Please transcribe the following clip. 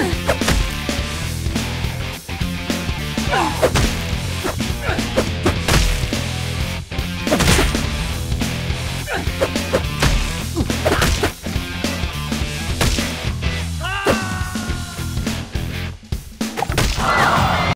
Ugh!